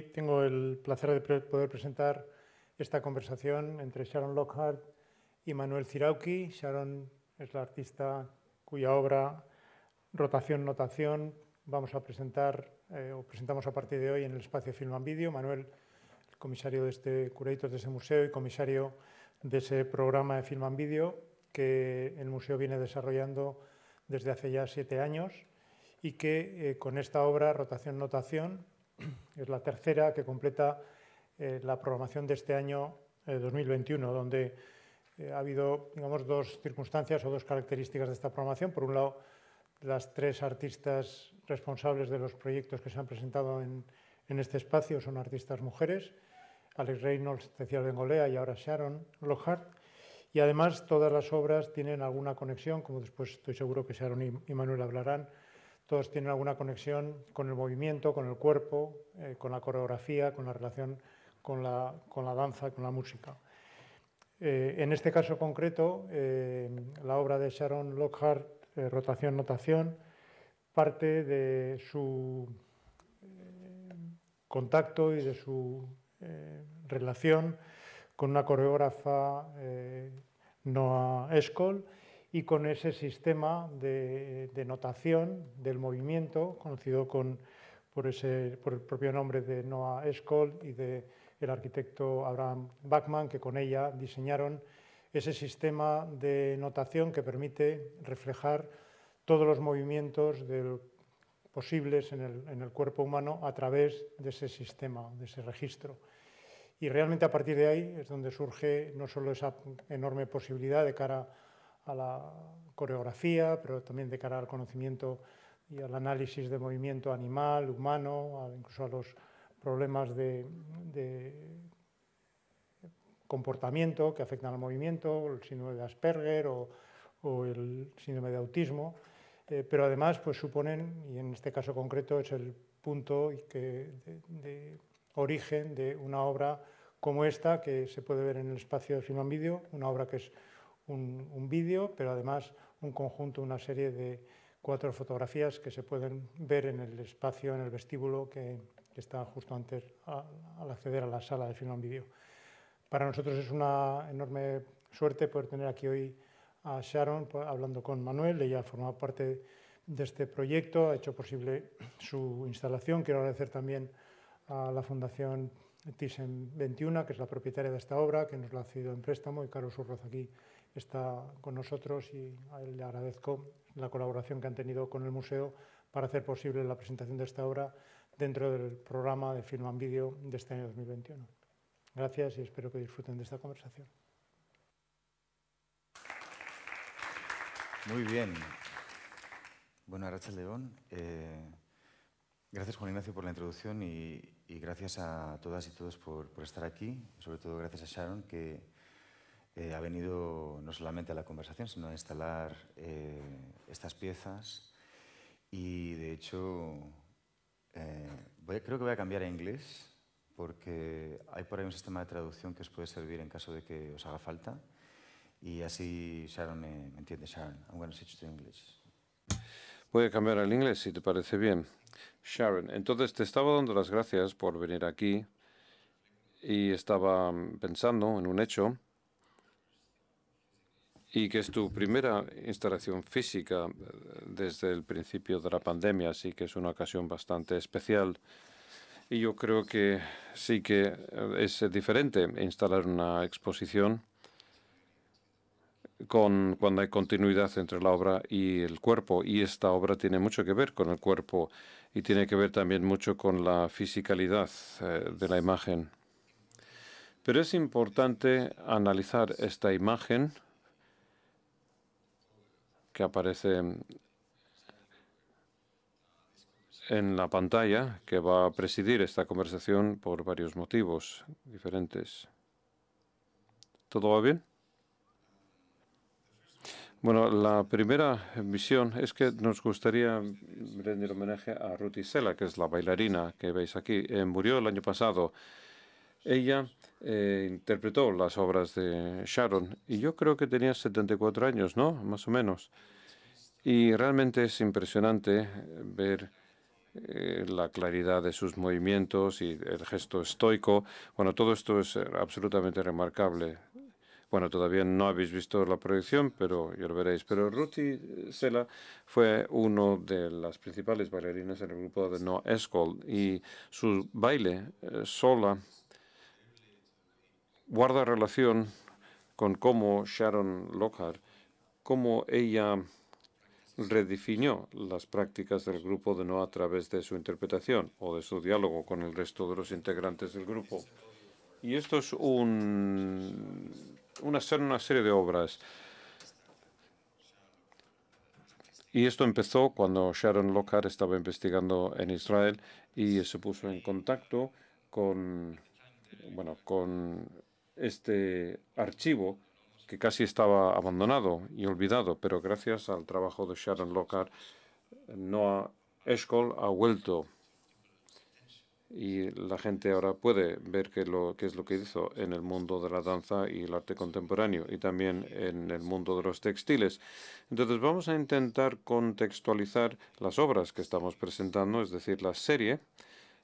tengo el placer de poder presentar esta conversación entre Sharon Lockhart y Manuel Cirauqui. Sharon es la artista cuya obra Rotación, Notación vamos a presentar eh, o presentamos a partir de hoy en el espacio Film and Video. Manuel, el comisario de este curator de ese museo y comisario de ese programa de Film and Video que el museo viene desarrollando desde hace ya siete años y que eh, con esta obra Rotación, Notación es la tercera que completa eh, la programación de este año 2021, eh, donde eh, ha habido digamos, dos circunstancias o dos características de esta programación. Por un lado, las tres artistas responsables de los proyectos que se han presentado en, este espacio son artistas mujeres, Alex Reynolds, Cecilia Bengolea y ahora Sharon Lockhart. Y además todas las obras tienen alguna conexión, como después estoy seguro que Sharon y Manuel hablarán, todos tienen alguna conexión con el movimiento, con el cuerpo, eh, con la coreografía, con la relación con la, danza, con la música. Eh, en este caso concreto, eh, la obra de Sharon Lockhart, Rotación, Notación, parte de su contacto y de su relación con una coreógrafa, Noah Eskol, y con ese sistema de, notación del movimiento, conocido con, por, ese, por, el propio nombre de Noah Eskol y del el arquitecto Abraham Bachmann, que con ella diseñaron ese sistema de notación que permite reflejar todos los movimientos del, posibles en el, en el, cuerpo humano a través de ese sistema, de ese registro. Y realmente a partir de ahí es donde surge no solo esa enorme posibilidad de cara a la coreografía, pero también de cara al conocimiento y al análisis de movimiento animal, humano, incluso a los problemas de, comportamiento que afectan al movimiento, el síndrome de Asperger o, el síndrome de autismo, eh, pero además pues, suponen, y en este caso concreto es el punto que, de, origen de una obra como esta que se puede ver en el espacio de Film Video, una obra que es un, vídeo, pero además un conjunto, una serie de cuatro fotografías que se pueden ver en el espacio, en el vestíbulo que, está justo antes al acceder a la sala de film en vídeo. Para nosotros es una enorme suerte poder tener aquí hoy a Sharon pues, hablando con Manuel. Ella ha formado parte de este proyecto, ha hecho posible su instalación. Quiero agradecer también a la Fundación Thyssen 21, que es la propietaria de esta obra, que nos la ha cedido en préstamo, y Carlos Urroz aquí está con nosotros y le agradezco la colaboración que han tenido con el museo para hacer posible la presentación de esta obra dentro del programa de Film and Video de este año 2021. Gracias y espero que disfruten de esta conversación. Muy bien. Bueno, Rachel León. Eh, gracias, Juan Ignacio, por la introducción y, gracias a todas y todos por, por, estar aquí. Sobre todo gracias a Sharon, que eh, ha venido no solamente a la conversación, sino a instalar eh, estas piezas y de hecho eh, creo que voy a cambiar a inglés porque hay por ahí un sistema de traducción que os puede servir en caso de que os haga falta y así Sharon me, entiende. Sharon, I'm going to switch to English. Voy a cambiar al inglés si te parece bien. Sharon, entonces te estaba dando las gracias por venir aquí y estaba pensando en un hecho y que es tu primera instalación física eh, desde el principio de la pandemia, así que es una ocasión bastante especial. Y yo creo que sí que eh, es diferente instalar una exposición con, cuando hay continuidad entre la obra y el cuerpo. Y esta obra tiene mucho que ver con el cuerpo y tiene que ver también mucho con la fisicalidad eh, de la imagen. Pero es importante analizar esta imagen que aparece en la pantalla que va a presidir esta conversación por varios motivos diferentes. ¿Todo va bien? Bueno, la primera visión es que nos gustaría rendir homenaje a Ruth Isela, que es la bailarina que veis aquí. Eh, murió el año pasado. Ella eh, interpretó las obras de Sharon y yo creo que tenía 74 años, ¿no? Más o menos. Y realmente es impresionante ver eh, la claridad de sus movimientos y el gesto estoico. Bueno, todo esto es absolutamente remarcable. Bueno, todavía no habéis visto la proyección, pero ya lo veréis. Pero Ruti Sela fue uno de las principales bailarinas en el grupo de No Escol y su baile eh, sola guarda relación con cómo Sharon Lockhart, cómo ella redefinió las prácticas del grupo de no a través de su interpretación o de su diálogo con el resto de los integrantes del grupo. Y esto es un, una, serie de obras. Y esto empezó cuando Sharon Lockhart estaba investigando en Israel y se puso en contacto con, bueno, con este archivo que casi estaba abandonado y olvidado, pero gracias al trabajo de Sharon Lockhart, Noah Eshkol ha vuelto y la gente ahora puede ver qué, es lo que hizo en el mundo de la danza y el arte contemporáneo y también en el mundo de los textiles. Entonces vamos a intentar contextualizar las obras que estamos presentando, es decir, la serie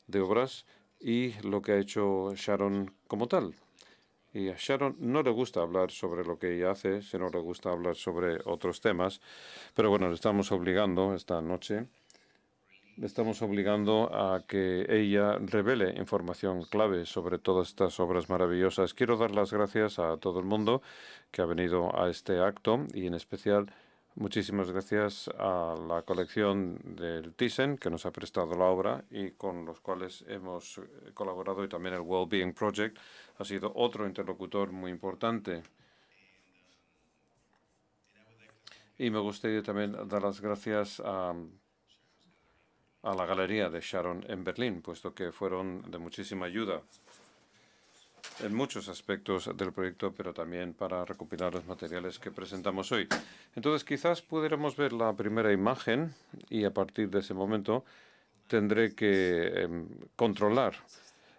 de obras y lo que ha hecho Sharon como tal. Y a Sharon no le gusta hablar sobre lo que ella hace, sino le gusta hablar sobre otros temas. Pero bueno, le estamos obligando esta noche, le estamos obligando a que ella revele información clave sobre todas estas obras maravillosas. Quiero dar las gracias a todo el mundo que ha venido a este acto y en especial Muchísimas gracias a la colección del Thyssen, que nos ha prestado la obra y con los cuales hemos eh, colaborado, y también el Wellbeing Project ha sido otro interlocutor muy importante. Y me gustaría también dar las gracias a, a la Galería de Sharon en Berlín, puesto que fueron de muchísima ayuda en muchos aspectos del proyecto, pero también para recopilar los materiales que presentamos hoy. Entonces, quizás pudiéramos ver la primera imagen y a partir de ese momento tendré que em, controlar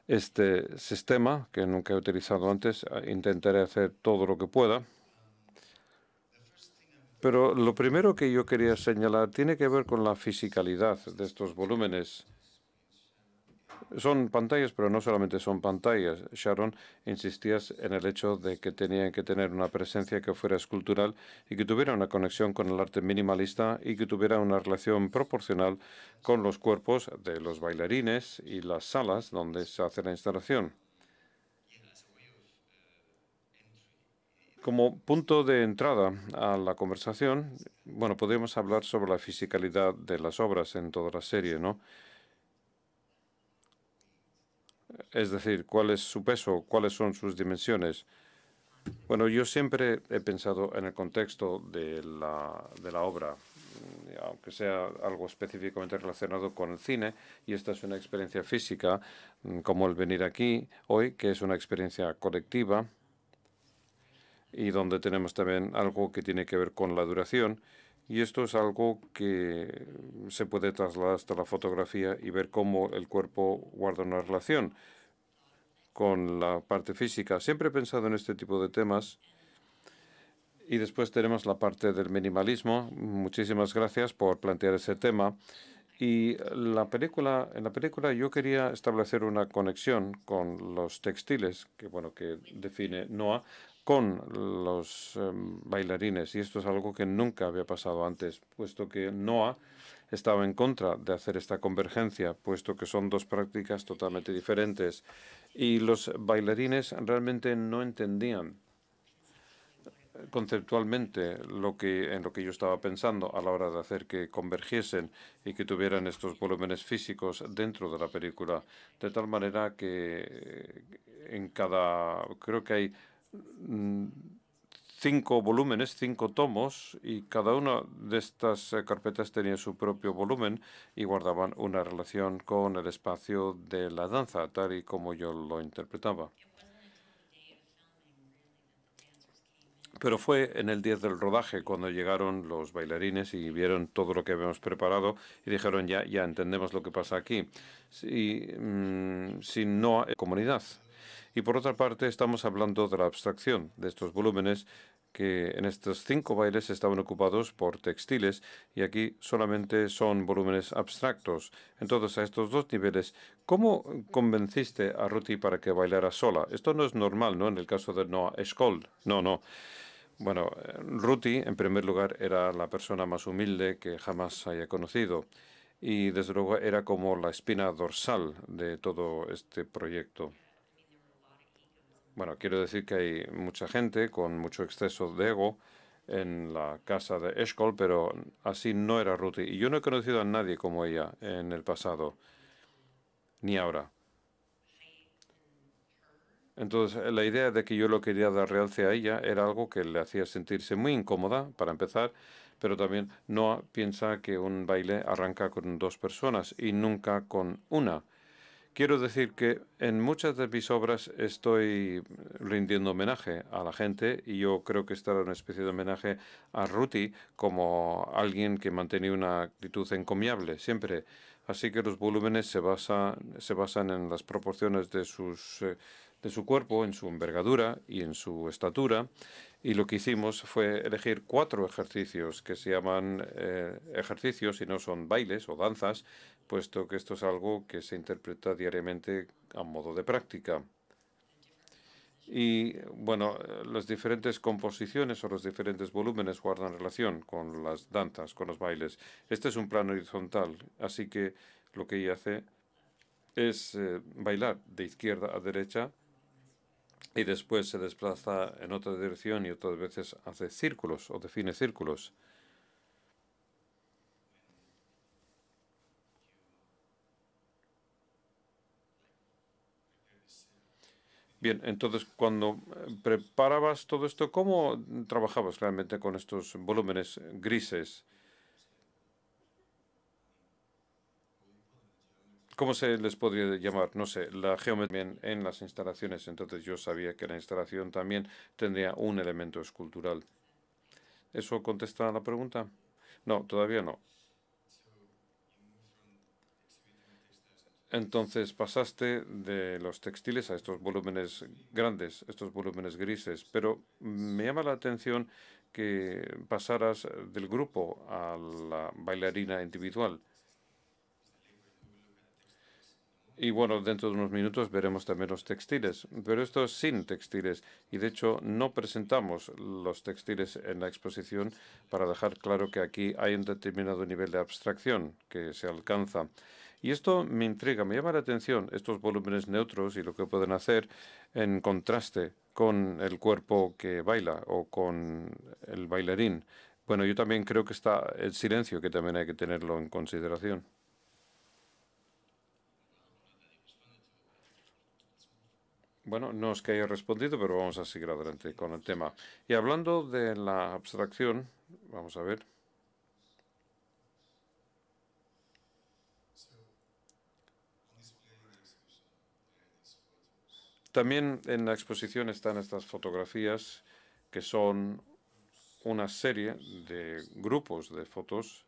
este sistema que nunca he utilizado antes. Intentaré hacer todo lo que pueda. Pero lo primero que yo quería señalar tiene que ver con la fisicalidad de estos volúmenes son pantallas, pero no solamente son pantallas. Sharon insistía en el hecho de que tenían que tener una presencia que fuera escultural y que tuviera una conexión con el arte minimalista y que tuviera una relación proporcional con los cuerpos de los bailarines y las salas donde se hace la instalación. Como punto de entrada a la conversación, bueno, podemos hablar sobre la fisicalidad de las obras en toda la serie, ¿no? Es decir, cuál es su peso, cuáles son sus dimensiones. Bueno, yo siempre he pensado en el contexto de la, de la obra, aunque sea algo específicamente relacionado con el cine, y esta es una experiencia física, como el venir aquí hoy, que es una experiencia colectiva, y donde tenemos también algo que tiene que ver con la duración, y esto es algo que se puede trasladar hasta la fotografía y ver cómo el cuerpo guarda una relación con la parte física. Siempre he pensado en este tipo de temas. Y después tenemos la parte del minimalismo. Muchísimas gracias por plantear ese tema. Y la película, en la película yo quería establecer una conexión con los textiles, que bueno, que define Noah, con los em, bailarines. Y esto es algo que nunca había pasado antes, puesto que Noah estaba en contra de hacer esta convergencia, puesto que son dos prácticas totalmente diferentes. Y los bailarines realmente no entendían conceptualmente lo que en lo que yo estaba pensando a la hora de hacer que convergiesen y que tuvieran estos volúmenes físicos dentro de la película de tal manera que en cada creo que hay cinco volúmenes, cinco tomos, y cada una de estas eh, carpetas tenía su propio volumen y guardaban una relación con el espacio de la danza, tal y como yo lo interpretaba. Pero fue en el día del rodaje cuando llegaron los bailarines y vieron todo lo que habíamos preparado y dijeron, ya, ya entendemos lo que pasa aquí. Si, mm, si no hay comunidad. Y por otra parte, estamos hablando de la abstracción de estos volúmenes que en estos cinco bailes estaban ocupados por textiles y aquí solamente son volúmenes abstractos. Entonces, a estos dos niveles, ¿cómo convenciste a Ruti para que bailara sola? Esto no es normal, ¿no? En el caso de Noah Eschol. No, no. Bueno, Ruti, en primer lugar, era la persona más humilde que jamás haya conocido y, desde luego, era como la espina dorsal de todo este proyecto. Bueno, quiero decir que hay mucha gente con mucho exceso de ego en la casa de Eshkol, pero así no era Ruti. Y yo no he conocido a nadie como ella en el pasado, ni ahora. Entonces, la idea de que yo lo quería dar realce a ella era algo que le hacía sentirse muy incómoda, para empezar, pero también no piensa que un baile arranca con dos personas y nunca con una. Quiero decir que en muchas de mis obras estoy rindiendo homenaje a la gente y yo creo que esta era una especie de homenaje a Ruti como alguien que mantenía una actitud encomiable siempre. Así que los volúmenes se, se basan en las proporciones de, sus, eh, de su cuerpo, en su envergadura y en su estatura. Y lo que hicimos fue elegir cuatro ejercicios que se llaman eh, ejercicios y no son bailes o danzas, puesto que esto es algo que se interpreta diariamente a modo de práctica. Y bueno, las diferentes composiciones o los diferentes volúmenes guardan relación con las danzas, con los bailes. Este es un plano horizontal, así que lo que ella hace es eh, bailar de izquierda a derecha y después se desplaza en otra dirección y otras veces hace círculos o define círculos. Bien, entonces cuando eh, preparabas todo esto, ¿cómo trabajabas realmente con estos volúmenes grises? ¿Cómo se les podría llamar? No sé, la geometría en las instalaciones. Entonces yo sabía que la instalación también tendría un elemento escultural. ¿Eso contesta la pregunta? No, todavía no. Entonces pasaste de los textiles a estos volúmenes grandes, estos volúmenes grises, pero me llama la atención que pasaras del grupo a la bailarina individual. Y bueno, dentro de unos minutos veremos también los textiles, pero esto es sin textiles. Y de hecho no presentamos los textiles en la exposición para dejar claro que aquí hay un determinado nivel de abstracción que se alcanza. Y esto me intriga, me llama la atención estos volúmenes neutros y lo que pueden hacer en contraste con el cuerpo que baila o con el bailarín. Bueno, yo también creo que está el silencio, que también hay que tenerlo en consideración. Bueno, no es que haya respondido, pero vamos a seguir adelante con el tema. Y hablando de la abstracción, vamos a ver. También en la exposición están estas fotografías que son una serie de grupos de fotos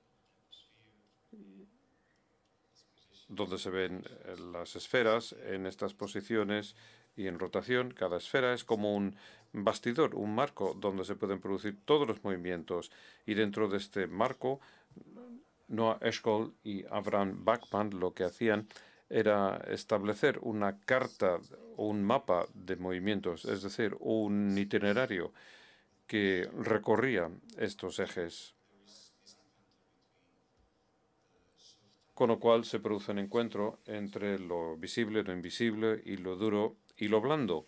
donde se ven las esferas en estas posiciones y en rotación. Cada esfera es como un bastidor, un marco donde se pueden producir todos los movimientos. Y dentro de este marco, Noah Eshkol y Abraham Bachman lo que hacían era establecer una carta o un mapa de movimientos, es decir, un itinerario que recorría estos ejes, con lo cual se produce un encuentro entre lo visible, lo invisible y lo duro y lo blando.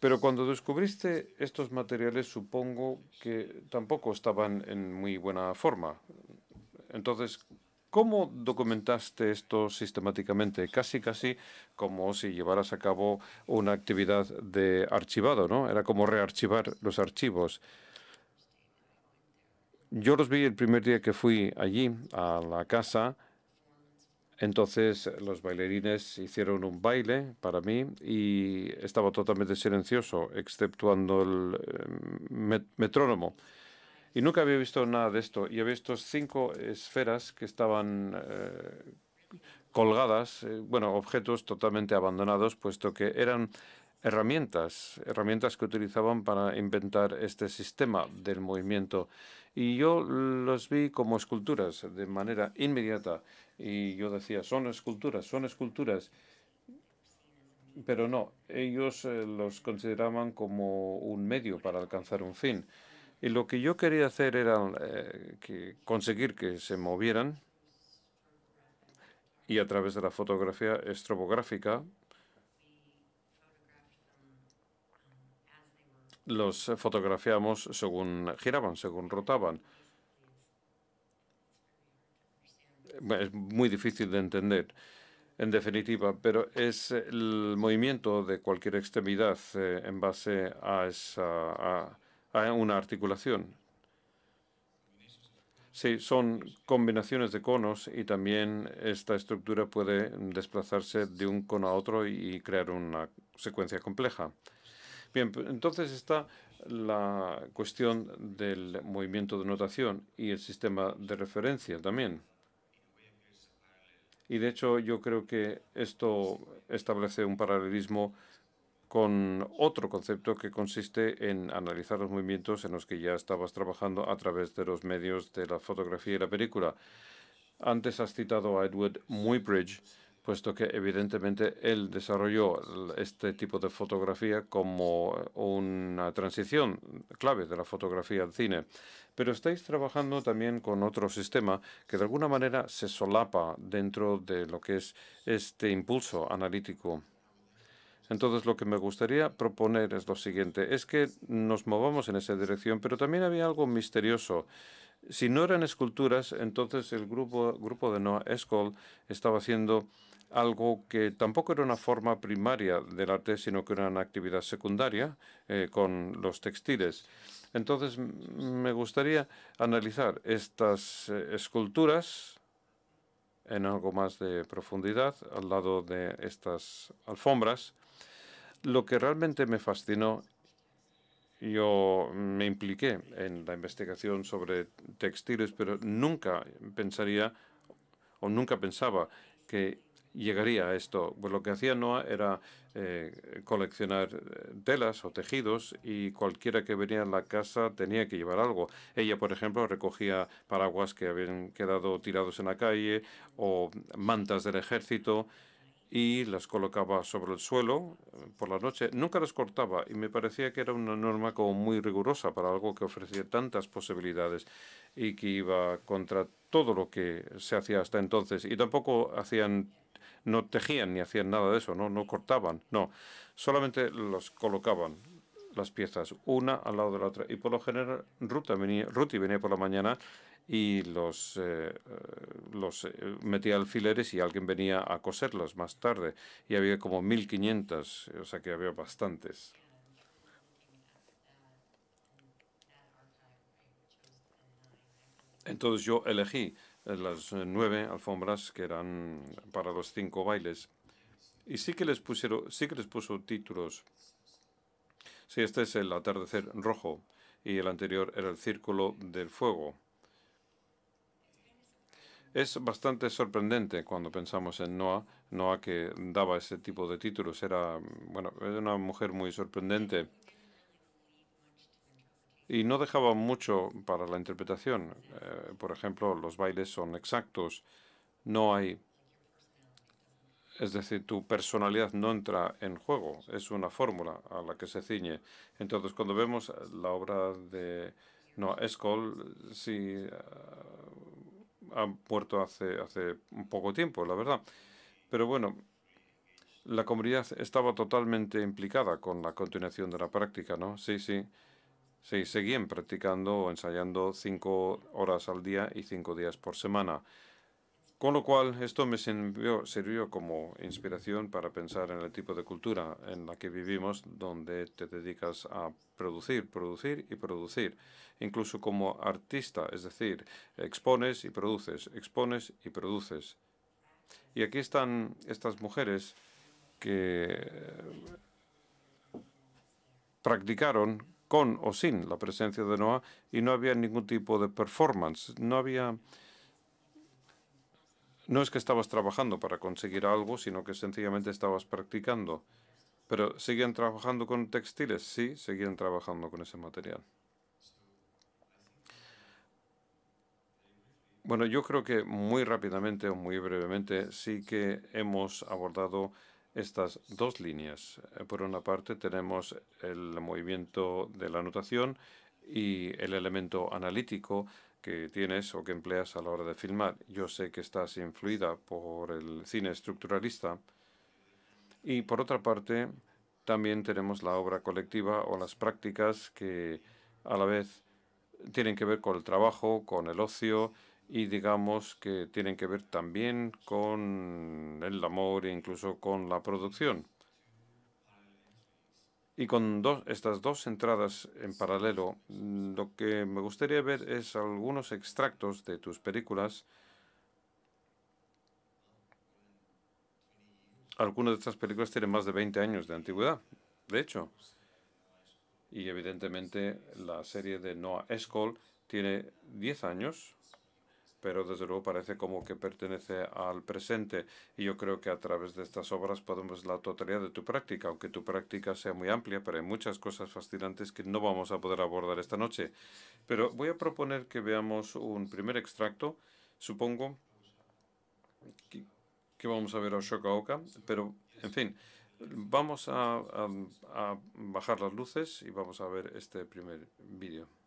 Pero cuando descubriste estos materiales, supongo que tampoco estaban en muy buena forma. Entonces, ¿Cómo documentaste esto sistemáticamente? Casi, casi como si llevaras a cabo una actividad de archivado, ¿no? Era como rearchivar los archivos. Yo los vi el primer día que fui allí, a la casa. Entonces los bailarines hicieron un baile para mí y estaba totalmente silencioso, exceptuando el eh, metrónomo. Y nunca había visto nada de esto. Y había visto cinco esferas que estaban eh, colgadas, bueno, objetos totalmente abandonados, puesto que eran herramientas, herramientas que utilizaban para inventar este sistema del movimiento. Y yo los vi como esculturas de manera inmediata. Y yo decía, son esculturas, son esculturas. Pero no, ellos eh, los consideraban como un medio para alcanzar un fin. Y lo que yo quería hacer era eh, que conseguir que se movieran y a través de la fotografía estrobográfica los fotografiamos según giraban, según rotaban. Es muy difícil de entender, en definitiva, pero es el movimiento de cualquier extremidad eh, en base a, esa, a una articulación. Sí, son combinaciones de conos y también esta estructura puede desplazarse de un cono a otro y crear una secuencia compleja. Bien, entonces está la cuestión del movimiento de notación y el sistema de referencia también. Y de hecho yo creo que esto establece un paralelismo con otro concepto que consiste en analizar los movimientos en los que ya estabas trabajando a través de los medios de la fotografía y la película. Antes has citado a Edward Muybridge, puesto que evidentemente él desarrolló este tipo de fotografía como una transición clave de la fotografía al cine. Pero estáis trabajando también con otro sistema que de alguna manera se solapa dentro de lo que es este impulso analítico. Entonces, lo que me gustaría proponer es lo siguiente, es que nos movamos en esa dirección, pero también había algo misterioso. Si no eran esculturas, entonces el grupo, grupo de Noah Escol estaba haciendo algo que tampoco era una forma primaria del arte, sino que era una actividad secundaria eh, con los textiles. Entonces, me gustaría analizar estas eh, esculturas en algo más de profundidad al lado de estas alfombras. Lo que realmente me fascinó, yo me impliqué en la investigación sobre textiles, pero nunca pensaría o nunca pensaba que llegaría a esto. Pues lo que hacía Noah era eh, coleccionar eh, telas o tejidos y cualquiera que venía a la casa tenía que llevar algo. Ella, por ejemplo, recogía paraguas que habían quedado tirados en la calle o mantas del ejército y las colocaba sobre el suelo eh, por la noche. Nunca las cortaba y me parecía que era una norma como muy rigurosa para algo que ofrecía tantas posibilidades y que iba contra todo lo que se hacía hasta entonces. Y tampoco hacían no tejían ni hacían nada de eso, no, no cortaban, no, solamente los colocaban las piezas una al lado de la otra. Y por lo general Ruta venía, Ruti venía por la mañana y los, eh, eh, los eh, metía alfileres y alguien venía a coserlos más tarde. Y había como 1500, o sea que había bastantes. Entonces yo elegí las eh, nueve alfombras que eran para los cinco bailes. Y sí que les pusieron, sí que les puso títulos. Sí, este es el atardecer rojo y el anterior era el círculo del fuego. Es bastante sorprendente cuando pensamos en Noah, Noah que daba ese tipo de títulos. Era, bueno, era una mujer muy sorprendente y no dejaba mucho para la interpretación. Eh, por ejemplo, los bailes son exactos, no hay, es decir, tu personalidad no entra en juego, es una fórmula a la que se ciñe. Entonces, cuando vemos la obra de no, Escol, sí eh, ha muerto hace, hace poco tiempo, la verdad. Pero bueno, la comunidad estaba totalmente implicada con la continuación de la práctica, ¿no? Sí, sí. Sí, seguían practicando o ensayando cinco horas al día y cinco días por semana. Con lo cual, esto me sirvió, sirvió, como inspiración para pensar en el tipo de cultura en la que vivimos, donde te dedicas a producir, producir y producir. Incluso como artista, es decir, expones y produces, expones y produces. Y aquí están estas mujeres que practicaron con o sin la presencia de Noah y no había ningún tipo de performance, no había no es que estabas trabajando para conseguir algo, sino que sencillamente estabas practicando. Pero ¿seguían trabajando con textiles? Sí, seguían trabajando con ese material. Bueno, yo creo que muy rápidamente o muy brevemente sí que hemos abordado estas dos líneas. Eh, por una parte tenemos el movimiento de la anotación y el elemento analítico que tienes o que empleas a la hora de filmar. Yo sé que estás influida por el cine estructuralista. Y por otra parte, también tenemos la obra colectiva o las prácticas que a la vez tienen que ver con el trabajo, con el ocio y digamos que tienen que ver también con el amor e incluso con la producción. Y con estas dos entradas en paralelo, mm, lo que me gustaría ver es algunos extractos de tus películas. Algunas de estas películas tienen más de 20 años de antigüedad, de hecho. Y evidentemente la serie de Noah Escol tiene 10 años pero desde luego parece como que pertenece al presente. Y yo creo que a través de estas obras podemos la totalidad de tu práctica, aunque tu práctica sea muy amplia, pero hay muchas cosas fascinantes que no vamos a poder abordar esta noche. Pero voy a proponer que veamos un primer extracto, supongo que, vamos a ver a Oshoka pero en fin, vamos a bajar las luces y vamos a ver este primer vídeo.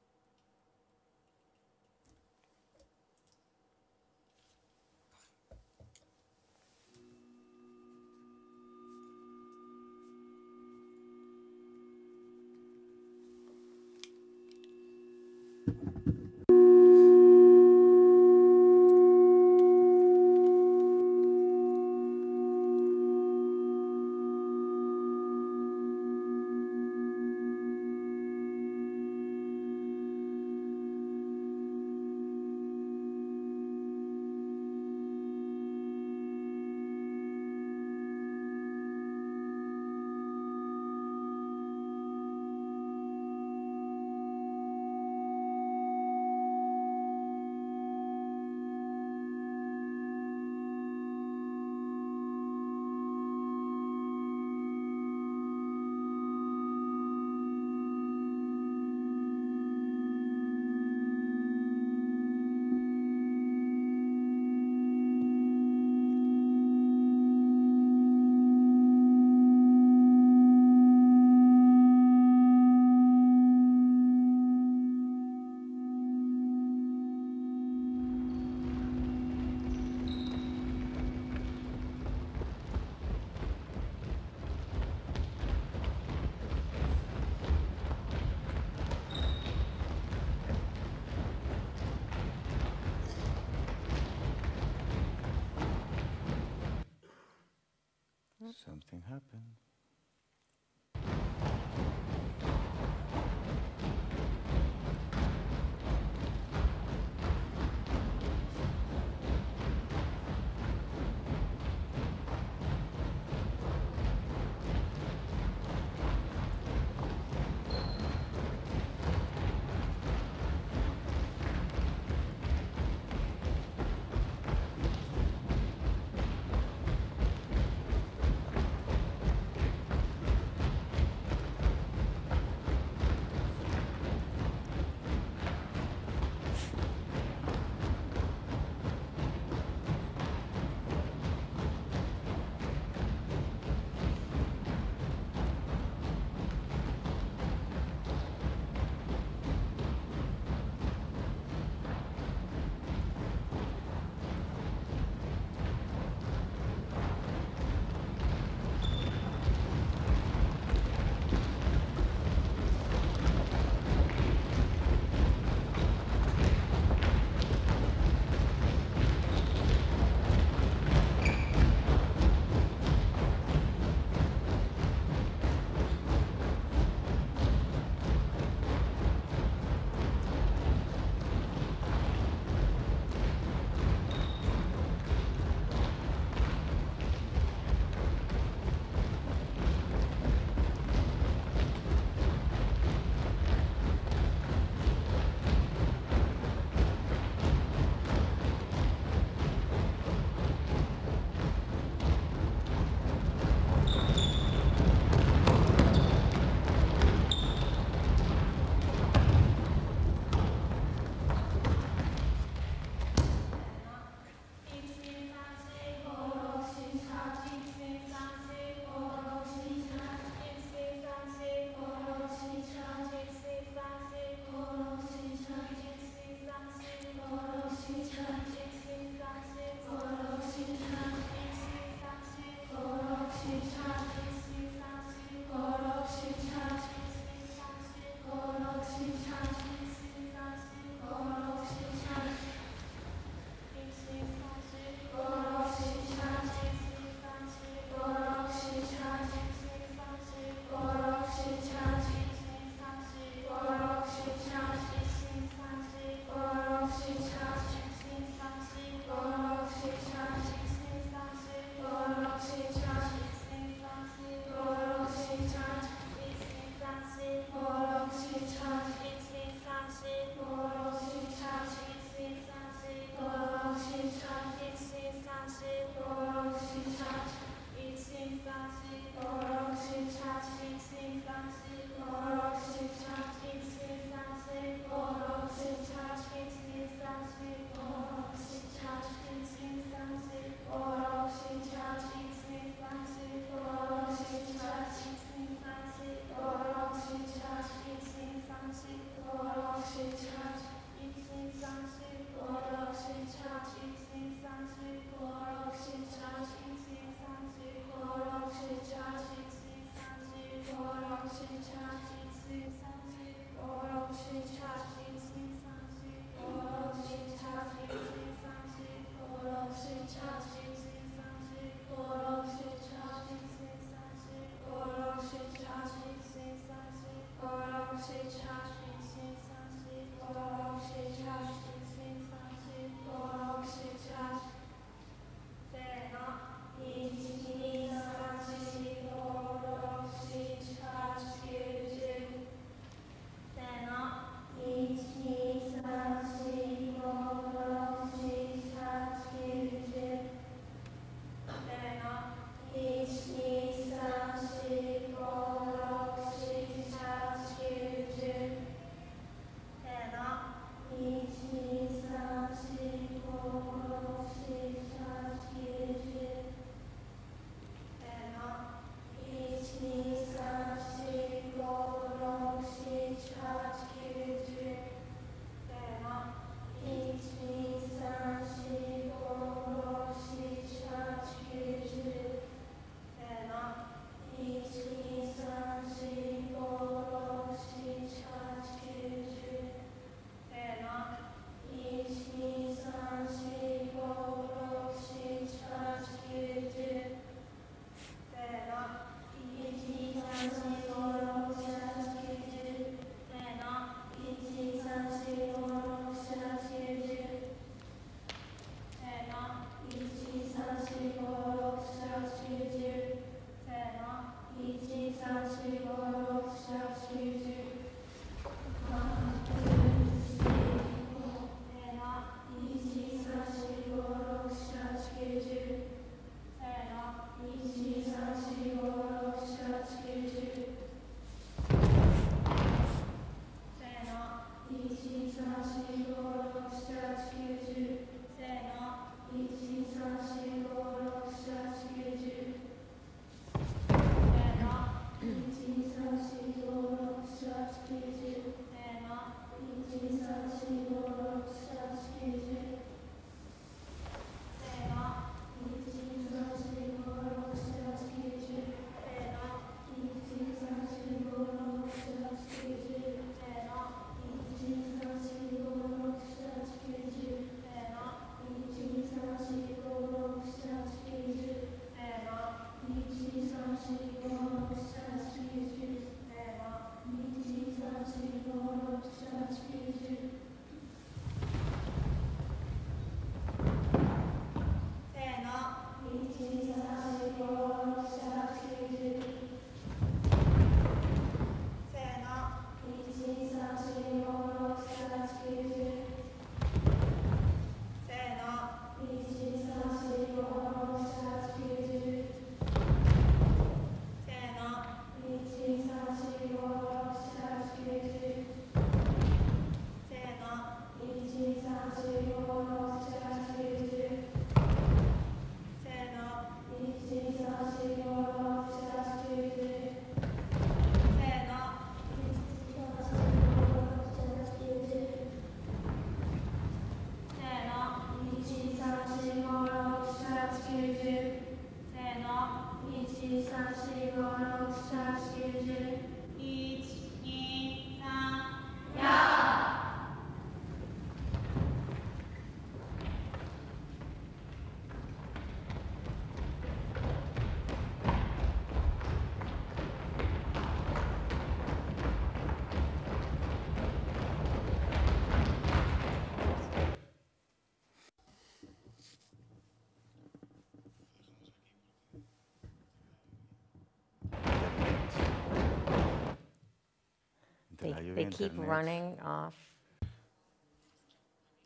They keep running off.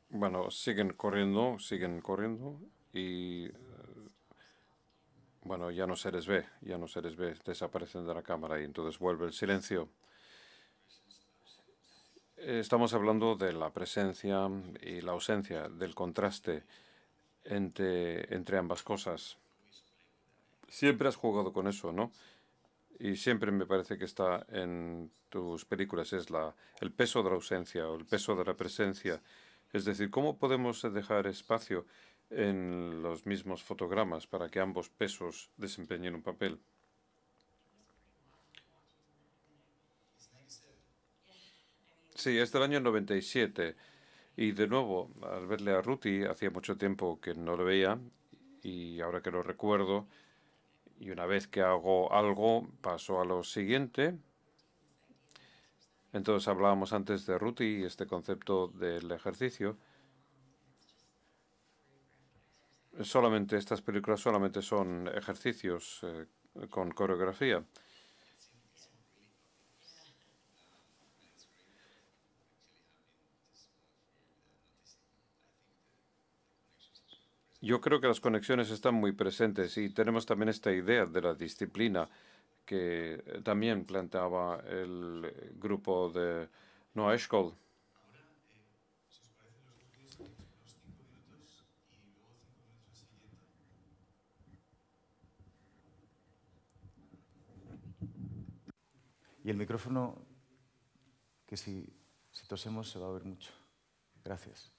Bueno, siguen corriendo, siguen corriendo y eh, bueno, ya no se les ve, ya no se les ve, desaparecen de la cámara y entonces vuelve el silencio. Estamos hablando de la presencia y la ausencia, del contraste entre, entre ambas cosas. Siempre has jugado con eso, ¿no? Y siempre me parece que está en tus películas, es la, el peso de la ausencia o el peso de la presencia. Es decir, ¿cómo podemos dejar espacio en los mismos fotogramas para que ambos pesos desempeñen un papel? Sí, es del año 97. Y de nuevo, al verle a Ruti, hacía mucho tiempo que no lo veía y ahora que lo recuerdo, y una vez que hago algo, paso a lo siguiente. Entonces hablábamos antes de Ruti y este concepto del ejercicio. Solamente estas películas solamente son ejercicios eh, con coreografía. Yo creo que las conexiones están muy presentes y tenemos también esta idea de la disciplina que eh, también planteaba el grupo de Noah Eshkol. Y el micrófono, que si, si tosemos se va a oír mucho. Gracias.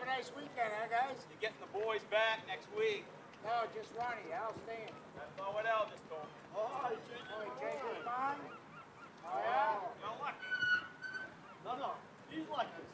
Have a nice weekend, huh, guys? You're getting the boys back next week. No, just Ronnie. I'll stand. That's not what Al just told me. Oh, he changed Oh, he his changed his mind. mind? Oh, yeah? You're lucky. No, no. He's like this.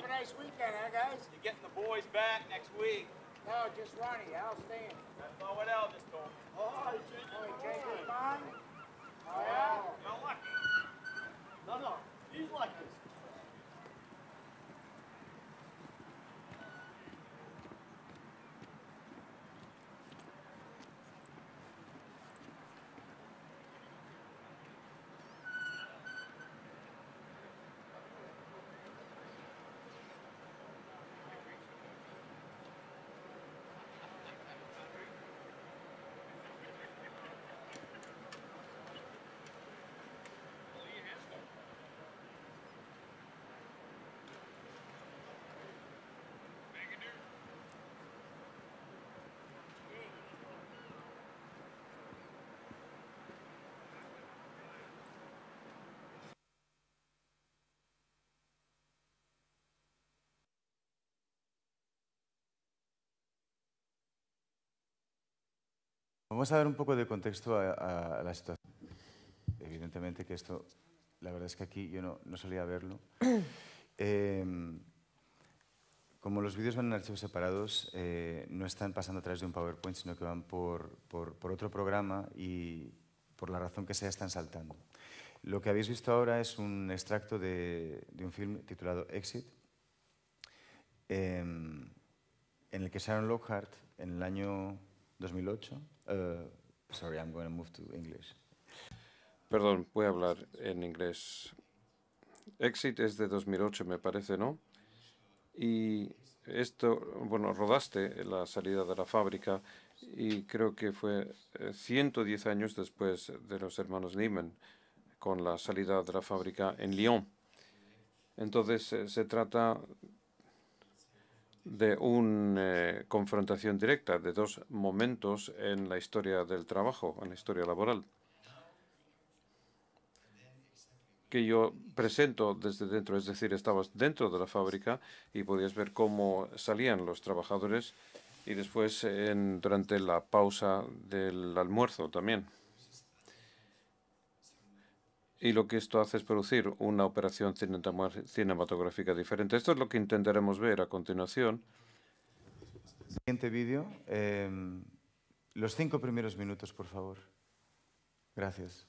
Nice weekend, huh, guys? You're getting the boys back next week. No, just Ronnie. How's Stan? That's not what Al just told me. Oh, you changed Oh, he your changed his mind. mind? Oh, yeah? You're lucky. No, no. He's like Vamos a dar un poco de contexto a, a la situación. Evidentemente que esto, la verdad es que aquí yo no, no solía verlo. Eh, como los vídeos van en archivos separados, eh, no están pasando a través de un PowerPoint, sino que van por, por, por otro programa y por la razón que sea están saltando. Lo que habéis visto ahora es un extracto de, de un film titulado Exit, eh, en el que Sharon Lockhart, en el año 2008, uh, sorry, I'm going to move to English. Perdón, voy a hablar en inglés. Exit es de 2008, me parece, ¿no? Y esto, bueno, rodaste la salida de la fábrica y creo que fue eh, 110 años después de los hermanos Neiman con la salida de la fábrica en Lyon. Entonces eh, se trata de una confrontación directa de dos momentos en la historia del trabajo, en la historia laboral, que yo presento desde dentro, es decir, estabas dentro de la fábrica y podías ver cómo salían los trabajadores y después en, durante la pausa del almuerzo también. Y lo que esto hace es producir una operación cinematográfica diferente. Esto es lo que intentaremos ver a continuación. Siguiente vídeo. Eh, los cinco primeros minutos, por favor. Gracias.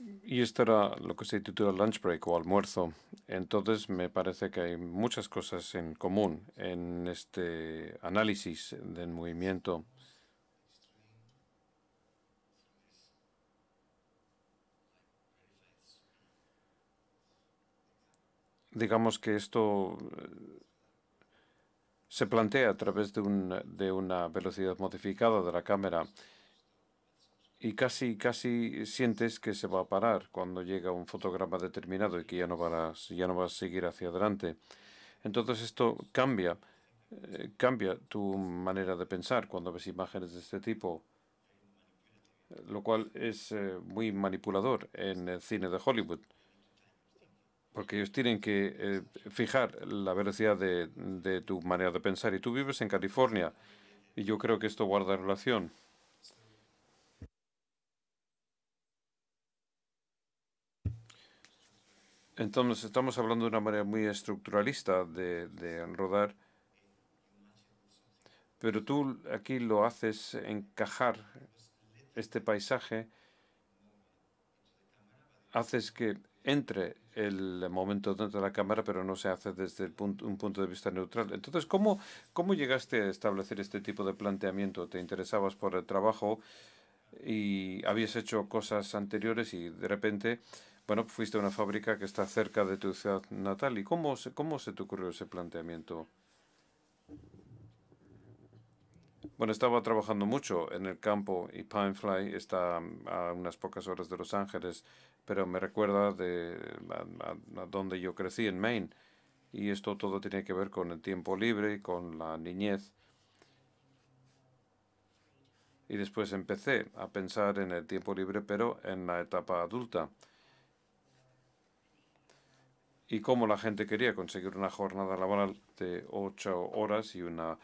Y esto era lo que se titula lunch break o almuerzo. Entonces me parece que hay muchas cosas en común en este análisis del movimiento. Digamos que esto eh, se plantea a través de, un, de una velocidad modificada de la cámara y casi, casi sientes que se va a parar cuando llega un fotograma determinado y que ya no va a, ya no va a seguir hacia adelante. Entonces esto cambia, eh, cambia tu manera de pensar cuando ves imágenes de este tipo, lo cual es eh, muy manipulador en el cine de Hollywood, porque ellos tienen que eh, fijar la velocidad de, de tu manera de pensar. Y tú vives en California, y yo creo que esto guarda relación. Entonces, estamos hablando de una manera muy estructuralista de, rodar, pero tú aquí lo haces encajar este paisaje, haces que entre el momento dentro de la cámara, pero no se hace desde un punto de vista neutral. Entonces, ¿cómo, ¿cómo llegaste a establecer este tipo de planteamiento? ¿Te interesabas por el trabajo y habías hecho cosas anteriores y de repente bueno, fuiste a una fábrica que está cerca de tu ciudad natal. ¿Y cómo se, cómo se te ocurrió ese planteamiento? Bueno, estaba trabajando mucho en el campo y Pinefly está a unas pocas horas de Los Ángeles, pero me recuerda de a, donde yo crecí, en Maine. Y esto todo tiene que ver con el tiempo libre y con la niñez. Y después empecé a pensar en el tiempo libre, pero en la etapa adulta y cómo la gente quería conseguir una jornada laboral de ocho horas y una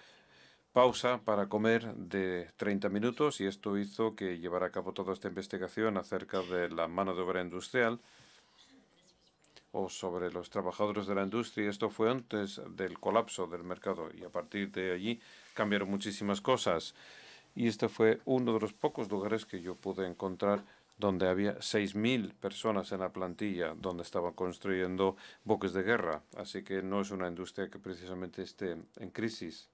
pausa para comer de 30 minutos y esto hizo que llevara a cabo toda esta investigación acerca de la mano de obra industrial o sobre los trabajadores de la industria. Esto fue antes del colapso del mercado y a partir de allí cambiaron muchísimas cosas. Y este fue uno de los pocos lugares que yo pude encontrar donde había 6.000 personas en la plantilla, donde estaban construyendo buques de guerra. Así que no es una industria que precisamente esté en crisis.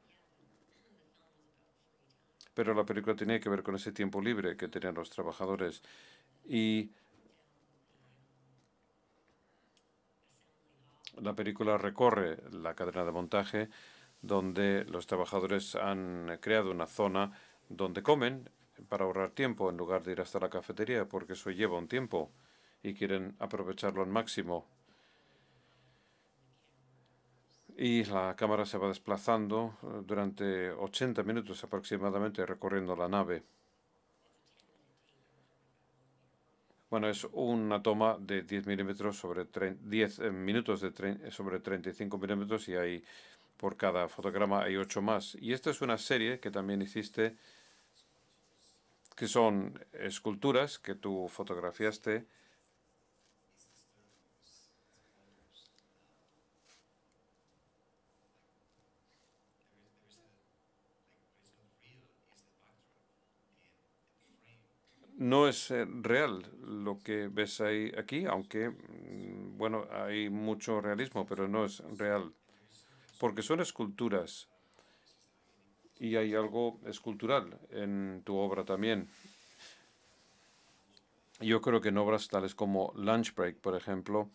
Pero la película tenía que ver con ese tiempo libre que tenían los trabajadores. Y la película recorre la cadena de montaje donde los trabajadores han creado una zona donde comen para ahorrar tiempo en lugar de ir hasta la cafetería, porque eso lleva un tiempo y quieren aprovecharlo al máximo. Y la cámara se va desplazando eh, durante 80 minutos aproximadamente recorriendo la nave. Bueno, es una toma de 10 milímetros sobre 10 eh, minutos de sobre 35 milímetros y hay por cada fotograma hay 8 más. Y esta es una serie que también hiciste que son esculturas que tú fotografiaste. No es eh, real lo que ves ahí aquí, aunque mm, bueno, hay mucho realismo, pero no es real, porque son esculturas y hay algo escultural en tu obra también. Yo creo que en obras tales como Lunch Break, por ejemplo,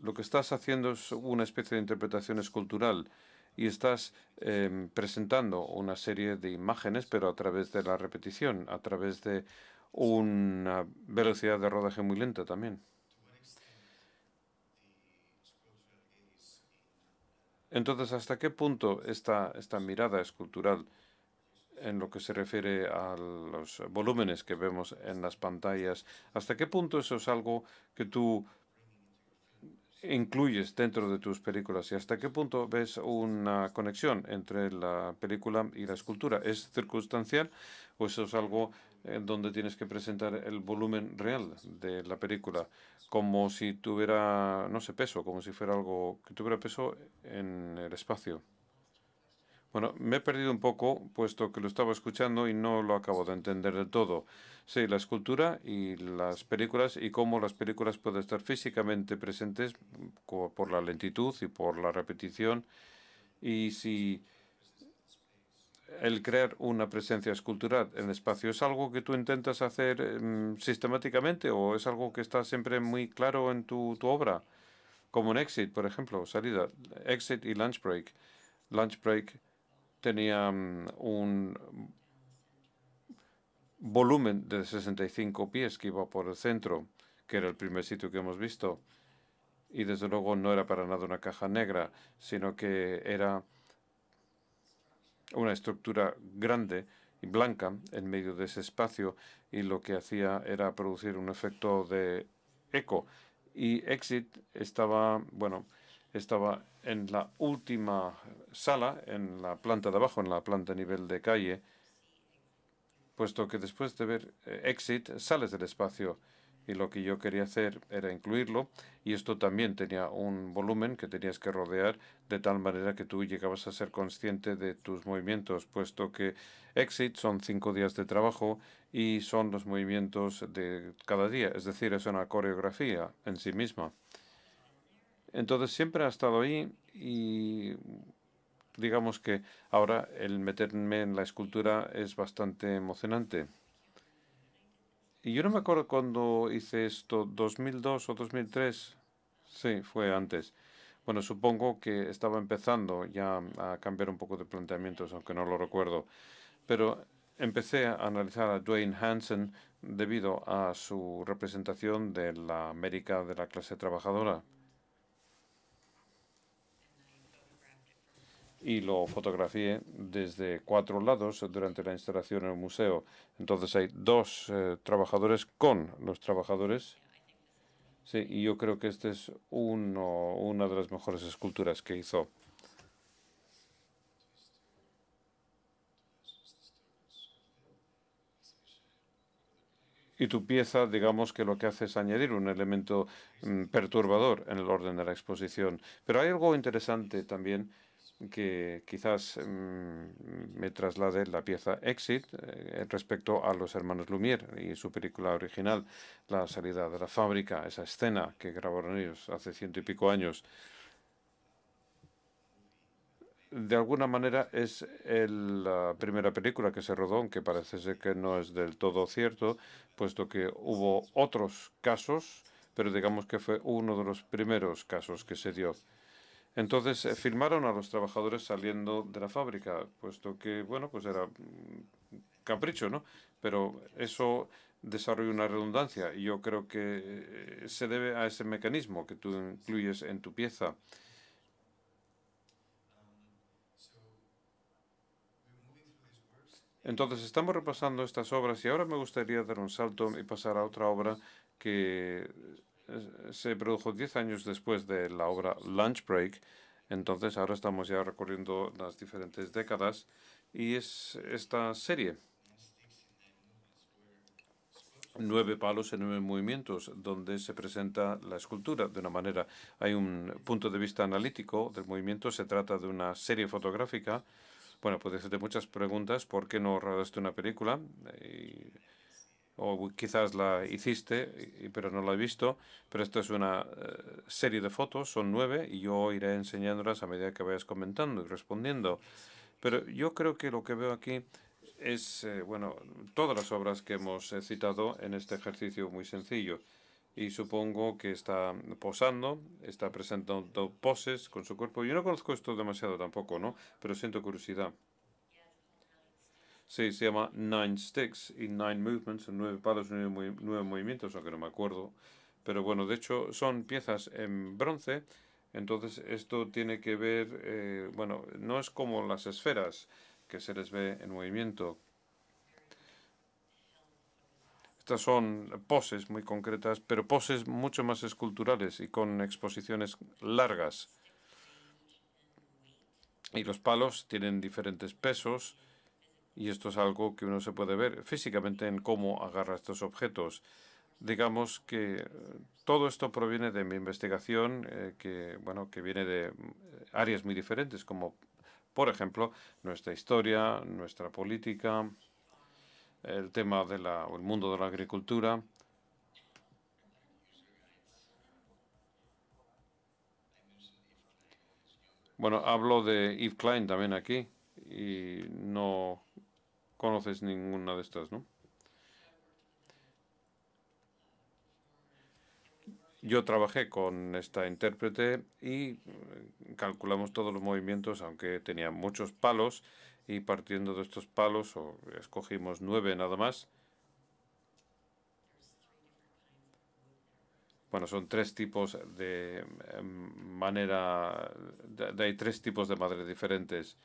lo que estás haciendo es una especie de interpretación escultural y estás em, presentando una serie de imágenes, pero a través de la repetición, a través de una velocidad de rodaje muy lenta también. Entonces, ¿hasta qué punto esta, esta mirada escultural en lo que se refiere a los volúmenes que vemos en las pantallas, hasta qué punto eso es algo que tú incluyes dentro de tus películas y hasta qué punto ves una conexión entre la película y la escultura? ¿Es circunstancial o eso es algo donde tienes que presentar el volumen real de la película, como si tuviera, no sé, peso, como si fuera algo que tuviera peso en el espacio. Bueno, me he perdido un poco, puesto que lo estaba escuchando y no lo acabo de entender del todo. Sí, la escultura y las películas y cómo las películas pueden estar físicamente presentes por la lentitud y por la repetición. Y si el crear una presencia escultural en el espacio es algo que tú intentas hacer um, sistemáticamente o es algo que está siempre muy claro en tu, tu obra, como en Exit, por ejemplo, salida, Exit y Lunch Break. Lunch Break tenía um, un volumen de 65 pies que iba por el centro, que era el primer sitio que hemos visto. Y desde luego no era para nada una caja negra, sino que era una estructura grande y blanca en medio de ese espacio y lo que hacía era producir un efecto de eco. Y Exit estaba, bueno, estaba en la última sala, en la planta de abajo, en la planta a nivel de calle, puesto que después de ver eh, Exit sales del espacio y lo que yo quería hacer era incluirlo y esto también tenía un volumen que tenías que rodear de tal manera que tú llegabas a ser consciente de tus movimientos, puesto que Exit son cinco días de trabajo y son los movimientos de cada día, es decir, es una coreografía en sí misma. Entonces siempre ha estado ahí y digamos que ahora el meterme en la escultura es bastante emocionante. Y yo no me acuerdo cuando hice esto, 2002 o 2003. Sí, fue antes. Bueno, supongo que estaba empezando ya a cambiar un poco de planteamientos, aunque no lo recuerdo. Pero empecé a analizar a Dwayne Hansen debido a su representación de la América de la clase trabajadora. Y lo fotografié desde cuatro lados durante la instalación en el museo. Entonces hay dos eh, trabajadores con los trabajadores. Sí, y yo creo que esta es uno, una de las mejores esculturas que hizo. y tu pieza, digamos que lo que hace es añadir un elemento mm, perturbador en el orden de la exposición. Pero hay algo interesante también que quizás mm, me traslade la pieza Exit eh, respecto a los hermanos Lumière y su película original, La salida de la fábrica, esa escena que grabaron ellos hace ciento y pico años. De alguna manera es la primera película que se rodó, aunque parece ser que no es del todo cierto, puesto que hubo otros casos, pero digamos que fue uno de los primeros casos que se dio. Entonces eh, filmaron a los trabajadores saliendo de la fábrica, puesto que, bueno, pues era mm, capricho, ¿no? Pero eso desarrolla una redundancia y yo creo que eh, se debe a ese mecanismo que tú incluyes en tu pieza. Entonces, estamos repasando estas obras y ahora me gustaría dar un salto y pasar a otra obra que se produjo diez años después de la obra Lunch Break. Entonces ahora estamos ya recorriendo las diferentes décadas y es esta serie. Nueve palos en nueve movimientos, donde se presenta la escultura de una manera. Hay un punto de vista analítico del movimiento, se trata de una serie fotográfica. Bueno, puede hacerte muchas preguntas. ¿Por qué no rodaste una película? O quizás la hiciste, pero no la he visto, pero esto es una eh, serie de fotos, son nueve, y yo iré enseñándolas a medida que vayas comentando y respondiendo. Pero yo creo que lo que veo aquí es, eh, bueno, todas las obras que hemos eh, citado en este ejercicio muy sencillo. Y supongo que está posando, está presentando poses con su cuerpo. Yo no conozco esto demasiado tampoco, ¿no? Pero siento curiosidad. Sí, se llama Nine Sticks y Nine Movements, nueve palos y nueve, movimientos, aunque no me acuerdo. Pero bueno, de hecho son piezas en bronce, entonces esto tiene que ver, eh, bueno, no es como las esferas que se les ve en movimiento. Estas son poses muy concretas, pero poses mucho más esculturales y con exposiciones largas. Y los palos tienen diferentes pesos y esto es algo que uno se puede ver físicamente en cómo agarra estos objetos. Digamos que eh, todo esto proviene de mi investigación, eh, que, bueno, que viene de eh, áreas muy diferentes, como Por ejemplo, nuestra historia, nuestra política, el tema del mundo de la agricultura. Bueno, hablo de Yves Klein también aquí y no conoces ninguna de estas, ¿no? Yo trabajé con esta intérprete y eh, calculamos todos los movimientos, aunque tenía muchos palos, y partiendo de estos palos, o escogimos nueve nada más. Bueno, son tres tipos de em, manera, hay tres tipos de madre diferentes.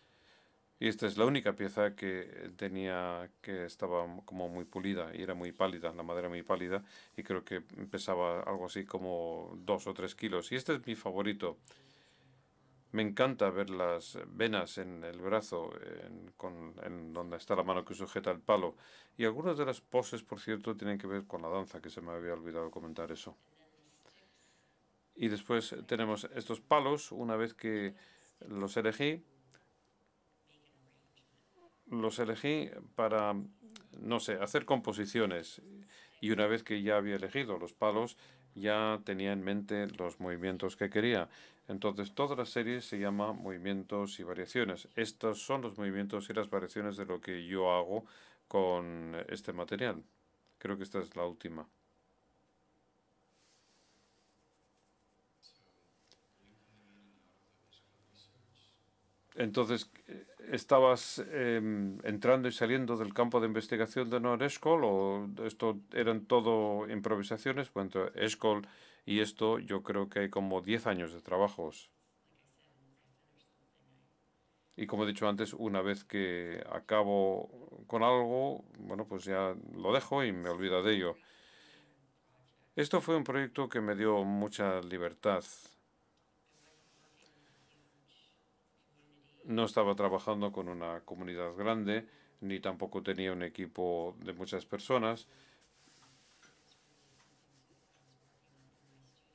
Y esta es la única pieza que tenía, que estaba como muy pulida y era muy pálida, la madera muy pálida, y creo que pesaba algo así como dos o tres kilos. Y este es mi favorito. Me encanta ver las venas en el brazo, en, en donde está la mano que sujeta el palo. Y algunas de las poses, por cierto, tienen que ver con la danza, que se me había olvidado comentar eso. Y después tenemos estos palos, una vez que los elegí, los elegí para, no sé, hacer composiciones. Y una vez que ya había elegido los palos, ya tenía en mente los movimientos que quería. Entonces, toda la serie se llama Movimientos y Variaciones. Estos son los movimientos y las variaciones de lo que yo hago con este material. Creo que esta es la última. Entonces, ¿estabas em, entrando y saliendo del campo de investigación de Noor Eshkol o esto eran todo improvisaciones? Bueno, Eshkol y esto yo creo que hay como 10 años de trabajos. Y como he dicho antes, una vez que acabo con algo, bueno, pues ya lo dejo y me olvido de ello. Esto fue un proyecto que me dio mucha libertad. No estaba trabajando con una comunidad grande, ni tampoco tenía un equipo de muchas personas.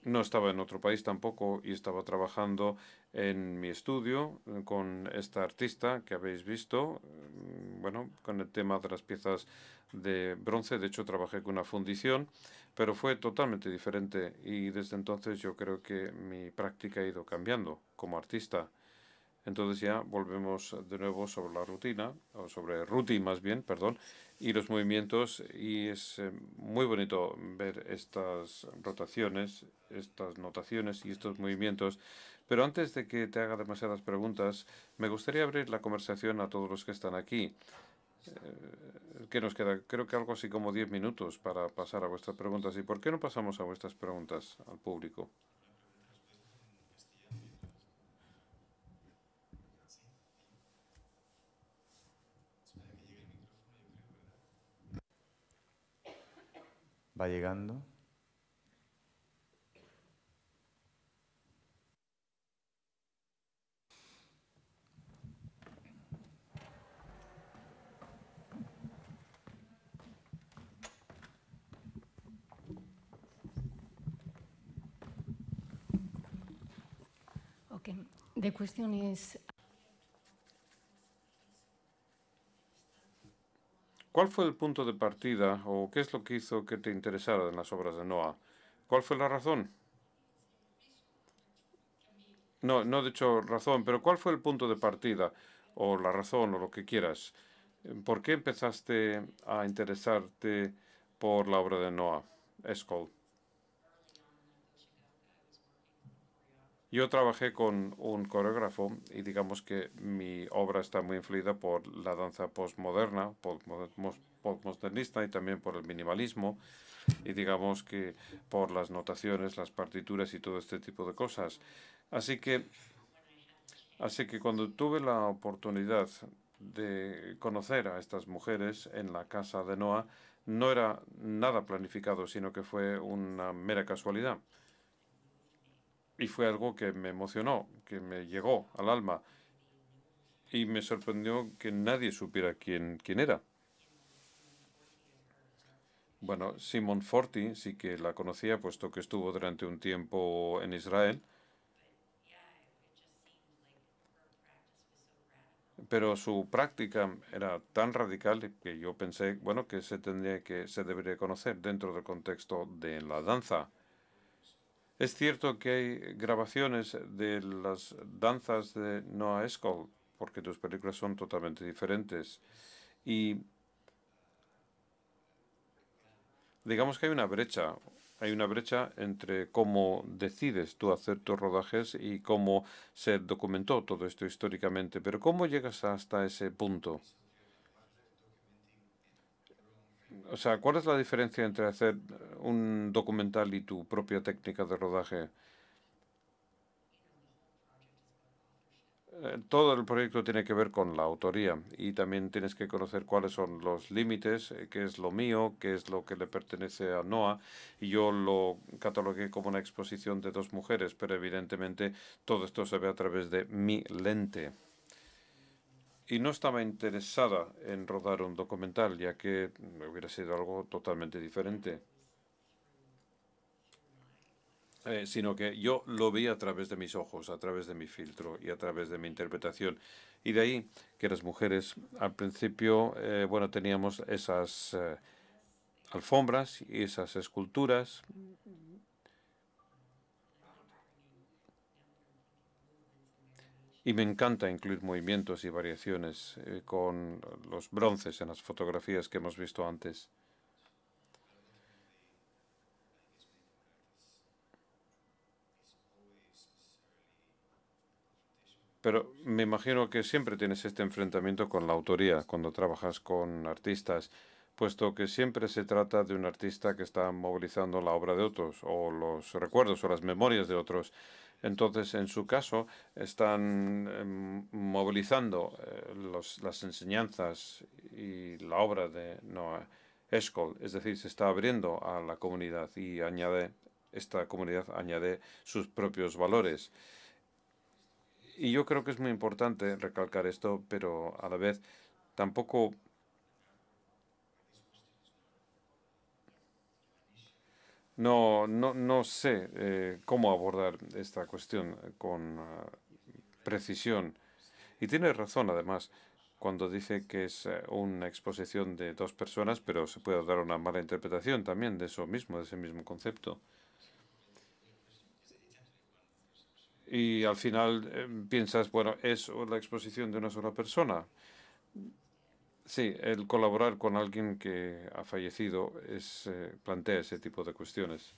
No estaba en otro país tampoco y estaba trabajando en mi estudio con esta artista que habéis visto, mm, bueno, con el tema de las piezas de bronce. De hecho, trabajé con una fundición, pero fue totalmente diferente y desde entonces yo creo que mi práctica ha ido cambiando como artista. Entonces ya volvemos de nuevo sobre la rutina, o sobre ruti más bien, perdón, y los movimientos. Y es eh, muy bonito ver estas rotaciones, estas notaciones y estos movimientos. Pero antes de que te haga demasiadas preguntas, me gustaría abrir la conversación a todos los que están aquí. Eh, ¿Qué nos queda? Creo que algo así como 10 minutos para pasar a vuestras preguntas. ¿Y por qué no pasamos a vuestras preguntas al público? Va llegando. Okay. The question is ¿Cuál fue el punto de partida o qué es lo que hizo que te interesara en las obras de Noah? ¿Cuál fue la razón? No, no he dicho razón, pero ¿cuál fue el punto de partida o la razón o lo que quieras? ¿Por qué empezaste a interesarte por la obra de Noah, Escol? Yo trabajé con un coreógrafo y digamos que mi obra está muy influida por la danza postmoderna, postmodernista y también por el minimalismo y digamos que por las notaciones, las partituras y todo este tipo de cosas. Así que, así que cuando tuve la oportunidad de conocer a estas mujeres en la casa de Noah, no era nada planificado, sino que fue una mera casualidad. Y fue algo que me emocionó, que me llegó al alma. Y me sorprendió que nadie supiera quién, quién era. Bueno, Simon Forti sí que la conocía, puesto que estuvo durante un tiempo en Israel. pero su práctica era tan radical que yo pensé, bueno, que se tendría que se debería conocer dentro del contexto de la danza. Es cierto que hay grabaciones de las danzas de Noah Eskol, porque tus películas son totalmente diferentes. Y digamos que hay una brecha, hay una brecha entre cómo decides tú hacer tus rodajes y cómo se documentó todo esto históricamente. Pero ¿cómo llegas hasta ese punto? O sea, ¿cuál es la diferencia entre hacer un documental y tu propia técnica de rodaje? Eh, todo el proyecto tiene que ver con la autoría y también tienes que conocer cuáles son los límites, eh, qué es lo mío, qué es lo que le pertenece a Noah. Y yo lo catalogué como una exposición de dos mujeres, pero evidentemente todo esto se ve a través de mi lente y no estaba interesada en rodar un documental, ya que hubiera sido algo totalmente diferente. Eh, sino que yo lo vi a través de mis ojos, a través de mi filtro y a través de mi interpretación. Y de ahí que las mujeres, al principio, eh, bueno, teníamos esas eh, alfombras y esas esculturas Y me encanta incluir movimientos y variaciones eh, con los bronces en las fotografías que hemos visto antes. Pero me imagino que siempre tienes este enfrentamiento con la autoría cuando trabajas con artistas, puesto que siempre se trata de un artista que está movilizando la obra de otros, o los recuerdos o las memorias de otros. Entonces, en su caso, están em, movilizando eh, las enseñanzas y la obra de Noah Eshkol, es decir, se está abriendo a la comunidad y añade, esta comunidad añade sus propios valores. Y yo creo que es muy importante recalcar esto, pero a la vez tampoco No, no, no sé eh, cómo abordar esta cuestión con ah, precisión. Y tiene razón, además, cuando dice que es eh, una exposición de dos personas, pero se puede dar una mala interpretación también de eso mismo, de ese mismo concepto. Y al final eh, piensas, bueno, es la exposición de una sola persona. Sí, el colaborar con alguien que ha fallecido es, eh, plantea ese tipo de cuestiones.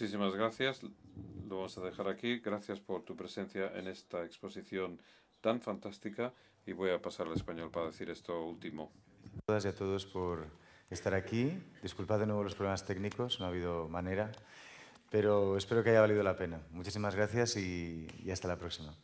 Muchísimas gracias. Lo vamos a dejar aquí. Gracias por tu presencia en esta exposición tan fantástica y voy a pasar al español para decir esto último. A todas y a todos por estar aquí. Disculpad de nuevo los problemas técnicos, no ha habido manera, pero espero que haya valido la pena. Muchísimas gracias y, y hasta la próxima.